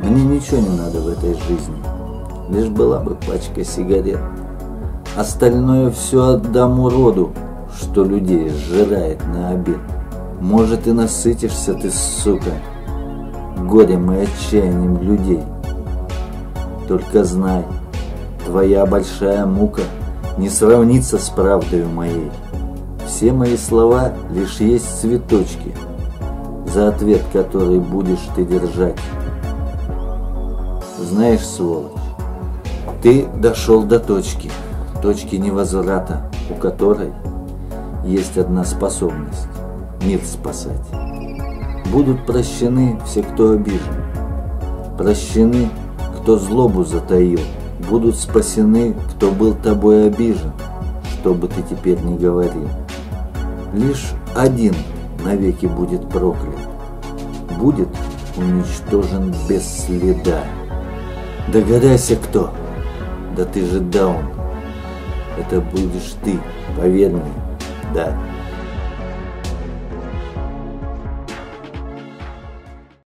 Мне ничего не надо в этой жизни. Лишь была бы пачка сигарет. Остальное все отдам уроду, что людей сжирает на обед. Может и насытишься ты, сука, горем и отчаянием людей. Только знай, твоя большая мука не сравнится с правдою моей. Все мои слова лишь есть цветочки, за ответ который будешь ты держать. Знаешь, сволочь, ты дошел до точки, точки невозврата, у которой есть одна способность – мир спасать. Будут прощены все, кто обижен, прощены, кто злобу затаил, будут спасены, кто был тобой обижен, что бы ты теперь ни говорил. Лишь один навеки будет проклят, будет уничтожен без следа. Догадайся, кто. Да ты же даун. Это будешь ты, мне. Да.